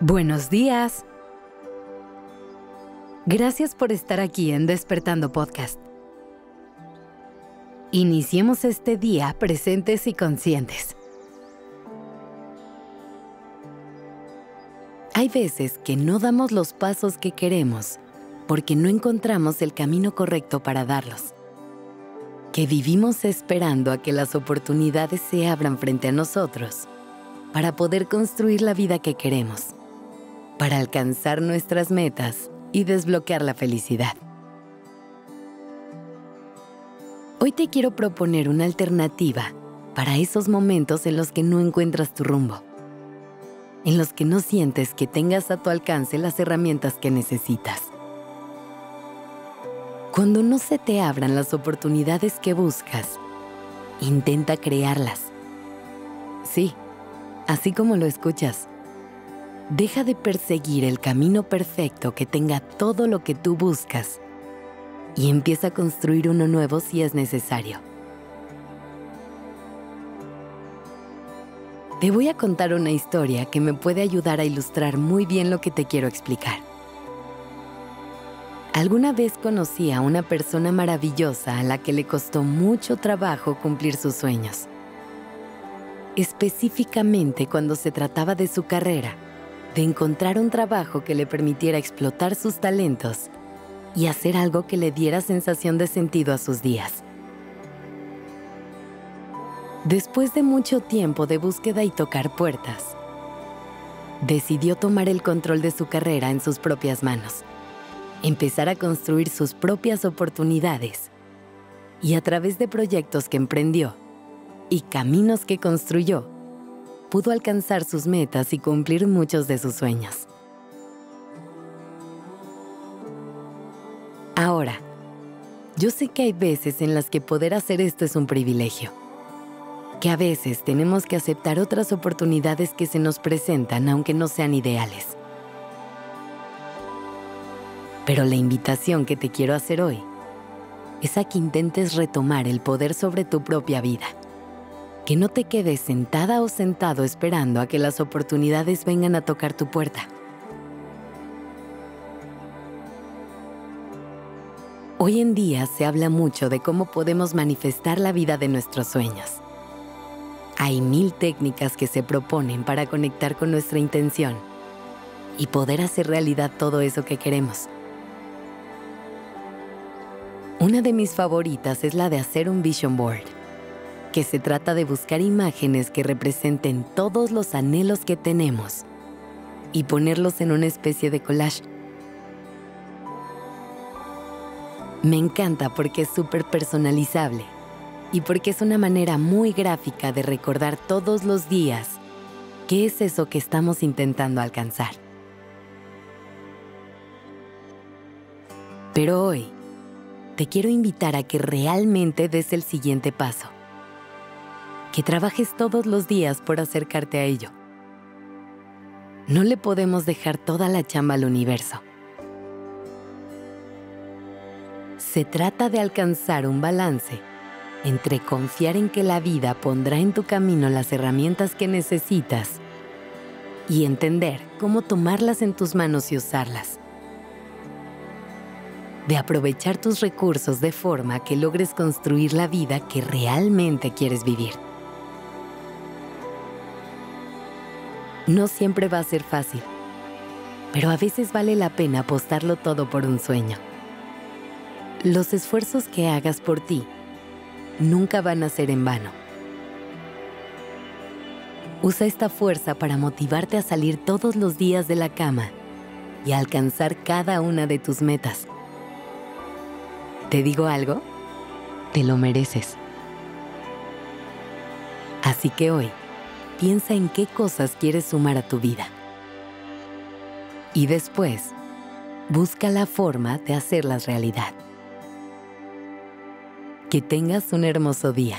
Buenos días. Gracias por estar aquí en Despertando Podcast. Iniciemos este día presentes y conscientes. Hay veces que no damos los pasos que queremos porque no encontramos el camino correcto para darlos. Que vivimos esperando a que las oportunidades se abran frente a nosotros para poder construir la vida que queremos, para alcanzar nuestras metas y desbloquear la felicidad. Hoy te quiero proponer una alternativa para esos momentos en los que no encuentras tu rumbo, en los que no sientes que tengas a tu alcance las herramientas que necesitas. Cuando no se te abran las oportunidades que buscas, intenta crearlas. Sí, así como lo escuchas. Deja de perseguir el camino perfecto que tenga todo lo que tú buscas y empieza a construir uno nuevo si es necesario. Te voy a contar una historia que me puede ayudar a ilustrar muy bien lo que te quiero explicar. Alguna vez conocí a una persona maravillosa a la que le costó mucho trabajo cumplir sus sueños. Específicamente cuando se trataba de su carrera, de encontrar un trabajo que le permitiera explotar sus talentos y hacer algo que le diera sensación de sentido a sus días. Después de mucho tiempo de búsqueda y tocar puertas, decidió tomar el control de su carrera en sus propias manos empezar a construir sus propias oportunidades y a través de proyectos que emprendió y caminos que construyó, pudo alcanzar sus metas y cumplir muchos de sus sueños. Ahora, yo sé que hay veces en las que poder hacer esto es un privilegio, que a veces tenemos que aceptar otras oportunidades que se nos presentan aunque no sean ideales. Pero la invitación que te quiero hacer hoy es a que intentes retomar el poder sobre tu propia vida. Que no te quedes sentada o sentado esperando a que las oportunidades vengan a tocar tu puerta. Hoy en día se habla mucho de cómo podemos manifestar la vida de nuestros sueños. Hay mil técnicas que se proponen para conectar con nuestra intención y poder hacer realidad todo eso que queremos. Una de mis favoritas es la de hacer un vision board, que se trata de buscar imágenes que representen todos los anhelos que tenemos y ponerlos en una especie de collage. Me encanta porque es súper personalizable y porque es una manera muy gráfica de recordar todos los días qué es eso que estamos intentando alcanzar. Pero hoy, te quiero invitar a que realmente des el siguiente paso. Que trabajes todos los días por acercarte a ello. No le podemos dejar toda la chamba al universo. Se trata de alcanzar un balance entre confiar en que la vida pondrá en tu camino las herramientas que necesitas y entender cómo tomarlas en tus manos y usarlas de aprovechar tus recursos de forma que logres construir la vida que realmente quieres vivir. No siempre va a ser fácil, pero a veces vale la pena apostarlo todo por un sueño. Los esfuerzos que hagas por ti nunca van a ser en vano. Usa esta fuerza para motivarte a salir todos los días de la cama y a alcanzar cada una de tus metas. ¿Te digo algo? Te lo mereces. Así que hoy, piensa en qué cosas quieres sumar a tu vida. Y después, busca la forma de hacerlas realidad. Que tengas un hermoso día.